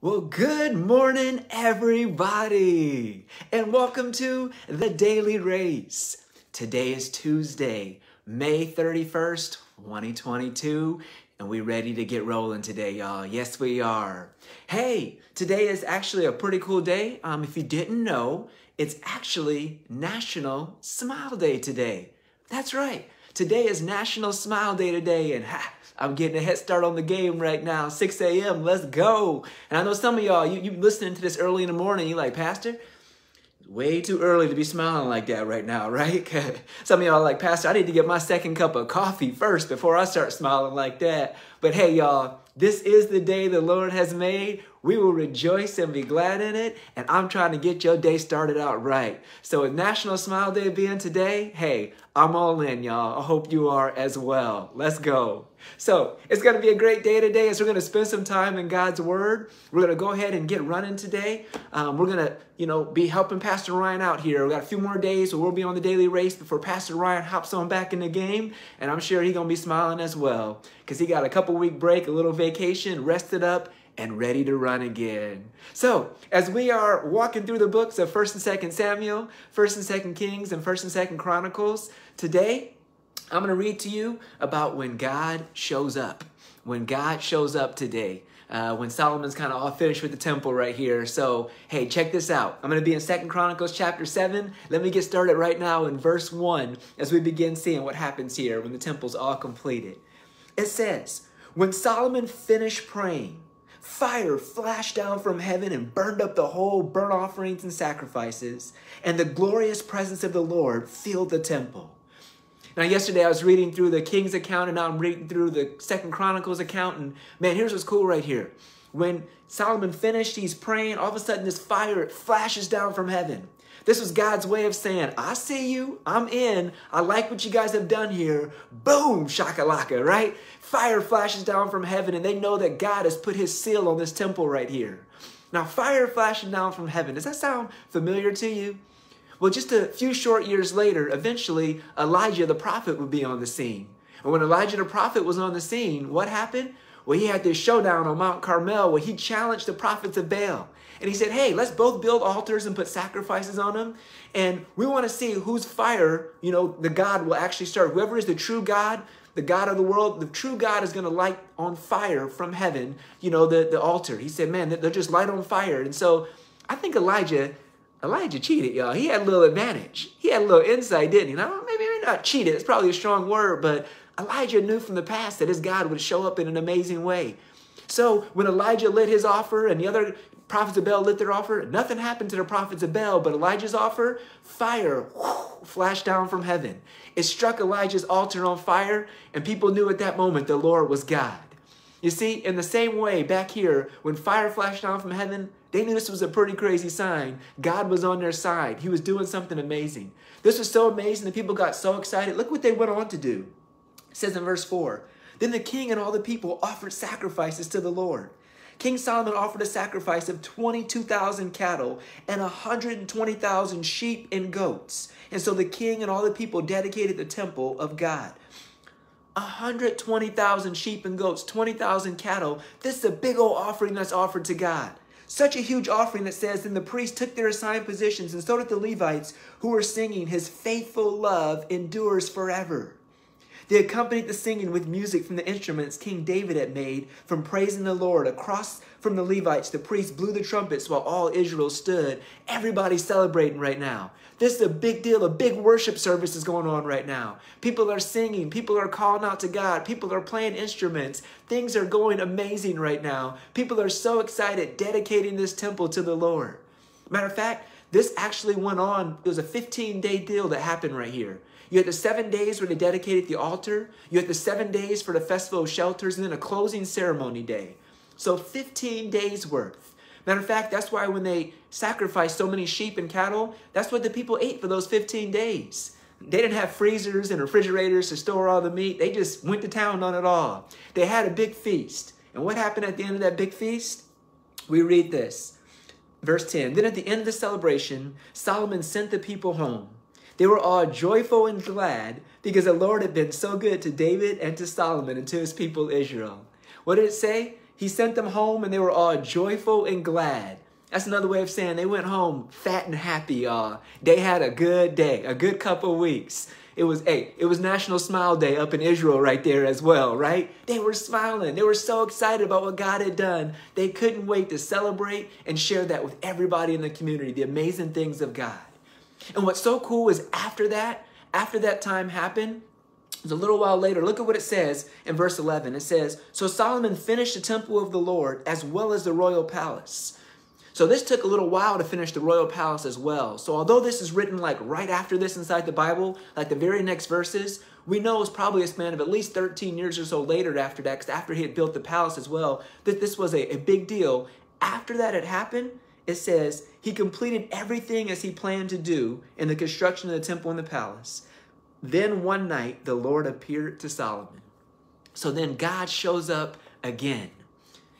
Well, good morning, everybody, and welcome to the Daily Race. Today is Tuesday, May 31st, 2022, and we ready to get rolling today, y'all. Yes, we are. Hey, today is actually a pretty cool day. Um, if you didn't know, it's actually National Smile Day today. That's right. Today is National Smile Day today, and ha, I'm getting a head start on the game right now. 6 a.m. Let's go. And I know some of y'all, you, you listening to this early in the morning, you like, Pastor, way too early to be smiling like that right now, right? Some of y'all like, Pastor, I need to get my second cup of coffee first before I start smiling like that. But hey, y'all, this is the day the Lord has made. We will rejoice and be glad in it. And I'm trying to get your day started out right. So with National Smile Day being today, hey, I'm all in, y'all. I hope you are as well. Let's go. So it's going to be a great day today as we're going to spend some time in God's Word. We're going to go ahead and get running today. Um, we're going to, you know, be helping Pastor Ryan out here. We got a few more days, so we'll be on the daily race before Pastor Ryan hops on back in the game, and I'm sure he's going to be smiling as well because he got a couple week break, a little vacation, rested up, and ready to run again. So, as we are walking through the books of 1st and 2nd Samuel, 1st and 2nd Kings, and 1st and 2nd Chronicles, today I'm going to read to you about when God shows up. When God shows up today. Uh, when Solomon's kind of all finished with the temple right here. So, hey, check this out. I'm going to be in Second Chronicles chapter 7. Let me get started right now in verse 1 as we begin seeing what happens here when the temple's all completed. It says, When Solomon finished praying, fire flashed down from heaven and burned up the whole burnt offerings and sacrifices, and the glorious presence of the Lord filled the temple. Now, yesterday I was reading through the King's account, and now I'm reading through the Second Chronicles account, and man, here's what's cool right here. When Solomon finished, he's praying. All of a sudden, this fire flashes down from heaven. This was God's way of saying, I see you, I'm in, I like what you guys have done here. Boom, shakalaka, right? Fire flashes down from heaven, and they know that God has put his seal on this temple right here. Now, fire flashing down from heaven, does that sound familiar to you? Well, just a few short years later, eventually Elijah the prophet would be on the scene. And when Elijah the prophet was on the scene, what happened? Well, he had this showdown on Mount Carmel where he challenged the prophets of Baal. And he said, hey, let's both build altars and put sacrifices on them. And we want to see whose fire, you know, the God will actually start. Whoever is the true God, the God of the world, the true God is going to light on fire from heaven, you know, the, the altar. He said, man, they'll just light on fire. And so I think Elijah Elijah cheated, y'all. He had a little advantage. He had a little insight, didn't he? Now, maybe not cheated. It's probably a strong word, but Elijah knew from the past that his God would show up in an amazing way. So when Elijah lit his offer and the other prophets of Baal lit their offer, nothing happened to the prophets of Baal, but Elijah's offer, fire whoosh, flashed down from heaven. It struck Elijah's altar on fire, and people knew at that moment the Lord was God. You see, in the same way, back here, when fire flashed down from heaven, they knew this was a pretty crazy sign. God was on their side. He was doing something amazing. This was so amazing that people got so excited. Look what they went on to do. It says in verse 4 Then the king and all the people offered sacrifices to the Lord. King Solomon offered a sacrifice of 22,000 cattle and 120,000 sheep and goats. And so the king and all the people dedicated the temple of God. 120,000 sheep and goats, 20,000 cattle. This is a big old offering that's offered to God. Such a huge offering that says, Then the priests took their assigned positions, and so did the Levites, who were singing, His faithful love endures forever. They accompanied the singing with music from the instruments King David had made from praising the Lord. Across from the Levites, the priests blew the trumpets while all Israel stood. Everybody's celebrating right now. This is a big deal. A big worship service is going on right now. People are singing. People are calling out to God. People are playing instruments. Things are going amazing right now. People are so excited dedicating this temple to the Lord. Matter of fact, this actually went on. It was a 15 day deal that happened right here. You had the seven days where they dedicated the altar. You had the seven days for the Festival of Shelters, and then a closing ceremony day. So 15 days worth. Matter of fact, that's why when they sacrificed so many sheep and cattle, that's what the people ate for those 15 days. They didn't have freezers and refrigerators to store all the meat. They just went to town on it all. They had a big feast. And what happened at the end of that big feast? We read this. Verse 10 Then at the end of the celebration, Solomon sent the people home. They were all joyful and glad because the Lord had been so good to David and to Solomon and to his people Israel. What did it say? he sent them home and they were all joyful and glad. That's another way of saying they went home fat and happy, y'all. They had a good day, a good couple of weeks. It was hey, it was National Smile Day up in Israel right there as well, right? They were smiling. They were so excited about what God had done. They couldn't wait to celebrate and share that with everybody in the community, the amazing things of God. And what's so cool is after that, after that time happened, a little while later, look at what it says in verse 11. It says, So Solomon finished the temple of the Lord as well as the royal palace. So this took a little while to finish the royal palace as well. So although this is written like right after this inside the Bible, like the very next verses, we know it's probably a span of at least 13 years or so later after that, because after he had built the palace as well, that this was a, a big deal. After that had happened, it says he completed everything as he planned to do in the construction of the temple and the palace. Then one night, the Lord appeared to Solomon. So then God shows up again.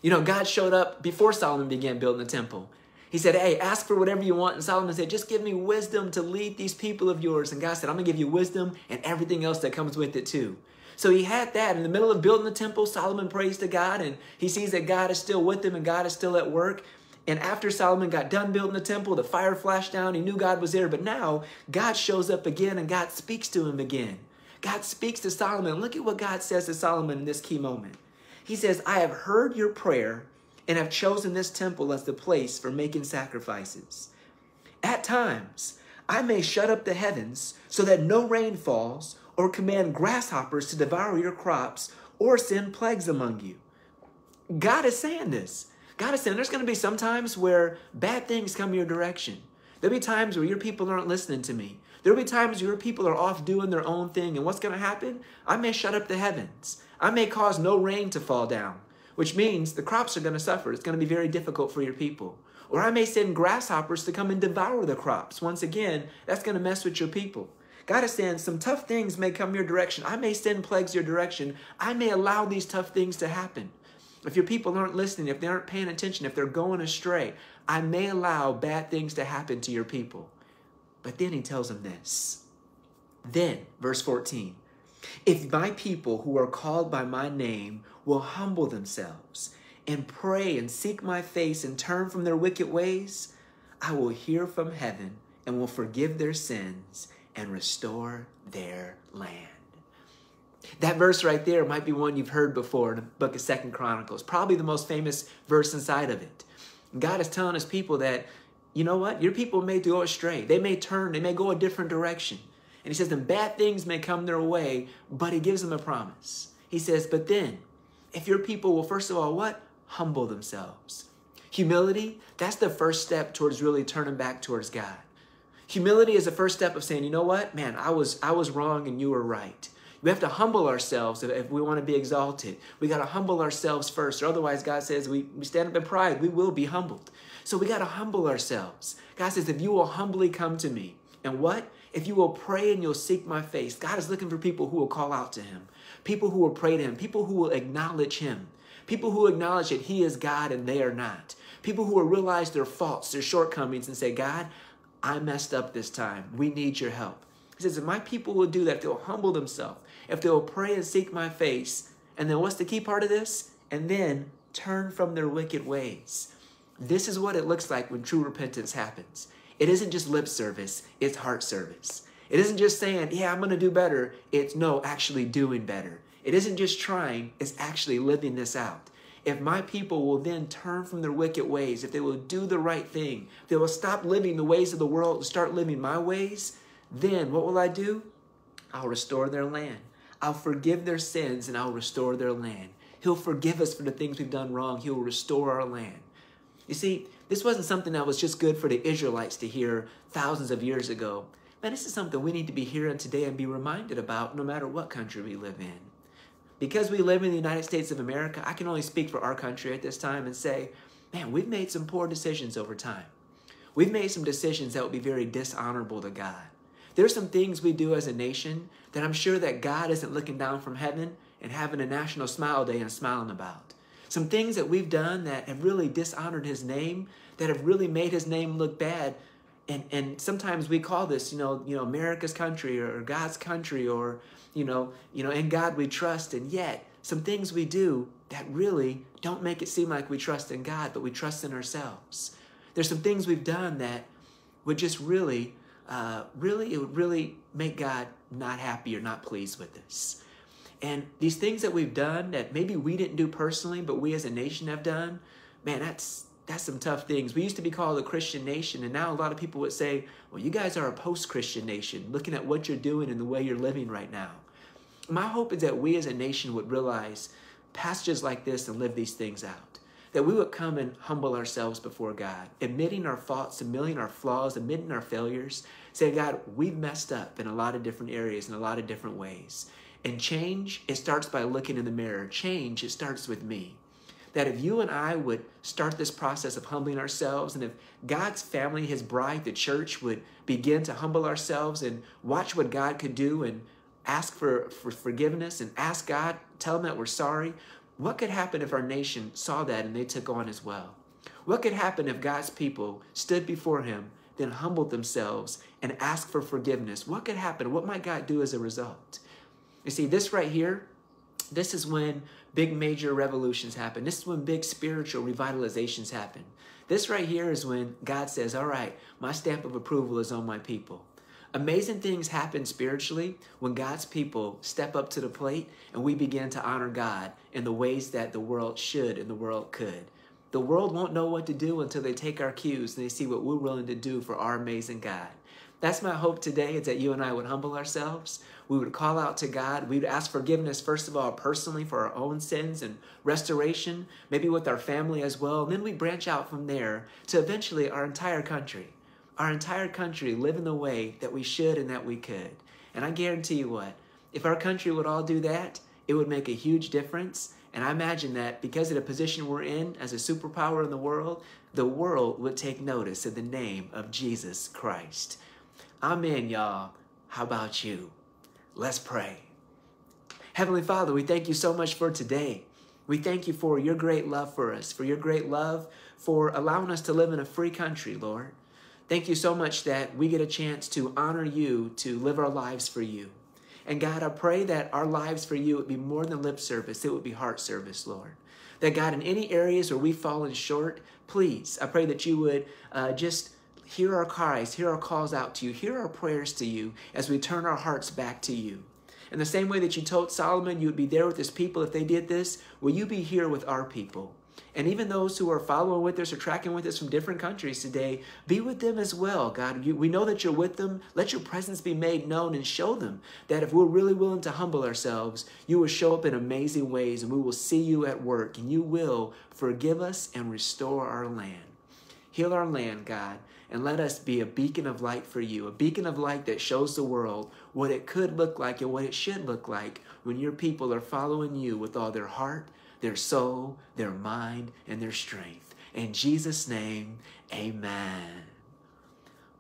You know, God showed up before Solomon began building the temple. He said, Hey, ask for whatever you want. And Solomon said, Just give me wisdom to lead these people of yours. And God said, I'm going to give you wisdom and everything else that comes with it, too. So he had that. In the middle of building the temple, Solomon prays to God and he sees that God is still with him and God is still at work. And after Solomon got done building the temple, the fire flashed down. He knew God was there. But now God shows up again and God speaks to him again. God speaks to Solomon. Look at what God says to Solomon in this key moment. He says, I have heard your prayer and have chosen this temple as the place for making sacrifices. At times, I may shut up the heavens so that no rain falls, or command grasshoppers to devour your crops, or send plagues among you. God is saying this. God is saying there's going to be some times where bad things come your direction. There'll be times where your people aren't listening to me. There'll be times your people are off doing their own thing. And what's going to happen? I may shut up the heavens. I may cause no rain to fall down, which means the crops are going to suffer. It's going to be very difficult for your people. Or I may send grasshoppers to come and devour the crops. Once again, that's going to mess with your people. God is saying some tough things may come your direction. I may send plagues your direction. I may allow these tough things to happen. If your people aren't listening, if they aren't paying attention, if they're going astray, I may allow bad things to happen to your people. But then he tells them this. Then, verse 14, if my people who are called by my name will humble themselves and pray and seek my face and turn from their wicked ways, I will hear from heaven and will forgive their sins and restore their land. That verse right there might be one you've heard before in the book of Second Chronicles, probably the most famous verse inside of it. God is telling his people that, you know what? Your people may go astray. They may turn, they may go a different direction. And he says, then bad things may come their way, but he gives them a promise. He says, but then, if your people will first of all, what? Humble themselves. Humility, that's the first step towards really turning back towards God. Humility is the first step of saying, you know what? Man, I was I was wrong and you were right. We have to humble ourselves if we want to be exalted. We got to humble ourselves first, or otherwise, God says we, we stand up in pride, we will be humbled. So we got to humble ourselves. God says, if you will humbly come to me, and what? If you will pray and you'll seek my face, God is looking for people who will call out to him, people who will pray to him, people who will acknowledge him, people who acknowledge that he is God and they are not, people who will realize their faults, their shortcomings, and say, God, I messed up this time. We need your help. He says, if my people will do that, they'll humble themselves, if they'll pray and seek my face, and then what's the key part of this? And then turn from their wicked ways. This is what it looks like when true repentance happens. It isn't just lip service, it's heart service. It isn't just saying, yeah, I'm going to do better. It's no, actually doing better. It isn't just trying, it's actually living this out. If my people will then turn from their wicked ways, if they will do the right thing, they will stop living the ways of the world and start living my ways, then what will I do? I'll restore their land. I'll forgive their sins and I'll restore their land. He'll forgive us for the things we've done wrong. He'll restore our land. You see, this wasn't something that was just good for the Israelites to hear thousands of years ago. Man, this is something we need to be hearing today and be reminded about no matter what country we live in. Because we live in the United States of America, I can only speak for our country at this time and say, man, we've made some poor decisions over time. We've made some decisions that would be very dishonorable to God. There's some things we do as a nation that I'm sure that God isn't looking down from heaven and having a National Smile Day and smiling about. Some things that we've done that have really dishonored his name, that have really made his name look bad. And, and sometimes we call this, you know, you know, America's country or, God's country or, you know, you know, in God we trust. And yet some things we do that really don't make it seem like we trust in God, but we trust in ourselves. There's some things we've done that would just really, uh, really, it would really make God not happy or not pleased with us. And these things that we've done that maybe we didn't do personally, but we as a nation have done, man, that's that's some tough things. We used to be called a Christian nation, and now a lot of people would say, well, you guys are a post-Christian nation, looking at what you're doing and the way you're living right now. My hope is that we as a nation would realize passages like this and live these things out. That we would come and humble ourselves before God, admitting our faults, admitting our flaws, admitting our failures, saying, God, we've messed up in a lot of different areas, in a lot of different ways. And change, it starts by looking in the mirror. Change, it starts with me that if you and I would start this process of humbling ourselves, and if God's family, His bride, the church, would begin to humble ourselves and watch what God could do and ask for, for forgiveness and ask God, tell Him that we're sorry, what could happen if our nation saw that and they took on as well? What could happen if God's people stood before Him, then humbled themselves and asked for forgiveness? What could happen? What might God do as a result? You see, this right here, this is when big major revolutions happen. This is when big spiritual revitalizations happen. This right here is when God says, All right, my stamp of approval is on my people. Amazing things happen spiritually when God's people step up to the plate and we begin to honor God in the ways that the world should and the world could. The world won't know what to do until they take our cues and they see what we're willing to do for our amazing God. That's my hope today is that you and I would humble ourselves. We would call out to God. We would ask forgiveness, first of all, personally for our own sins and restoration, maybe with our family as well. And then we branch out from there to eventually our entire country. Our entire country live in the way that we should and that we could. And I guarantee you what, if our country would all do that, it would make a huge difference. And I imagine that because of the position we're in as a superpower in the world, the world would take notice of the name of Jesus Christ. Amen, y'all. How about you? Let's pray. Heavenly Father, we thank you so much for today. We thank you for your great love for us, for your great love for allowing us to live in a free country, Lord. Thank you so much that we get a chance to honor you, to live our lives for you. And God, I pray that our lives for you would be more than lip service, it would be heart service, Lord. That God, in any areas where we've fallen short, please, I pray that you would uh, just hear our cries, hear our calls out to you, hear our prayers to you as we turn our hearts back to you. In the same way that you told Solomon you would be there with his people if they did this, will you be here with our people? And even those who are following with us or tracking with us from different countries today, be with them as well, God. You, we know that you're with them. Let your presence be made known and show them that if we're really willing to humble ourselves, you will show up in amazing ways and we will see you at work and you will forgive us and restore our land. Heal our land, God, and let us be a beacon of light for you, a beacon of light that shows the world what it could look like and what it should look like when your people are following you with all their heart, their soul, their mind, and their strength. In Jesus' name, amen.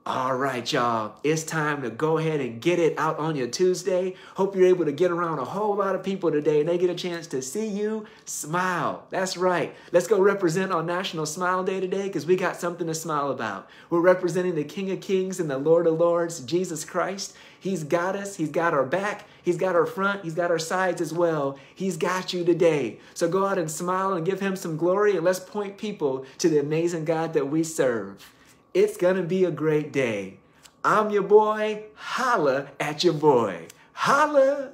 All right, y'all. It's time to go ahead and get it out on your Tuesday. Hope you're able to get around a whole lot of people today and they get a chance to see you smile. That's right. Let's go represent on National Smile Day today because we got something to smile about. We're representing the King of Kings and the Lord of Lords, Jesus Christ. He's got us. He's got our back. He's got our front. He's got our sides as well. He's got you today. So go out and smile and give him some glory and let's point people to the amazing God that we serve. It's to be a great day. I'm your boy. Holla at your boy. Holla.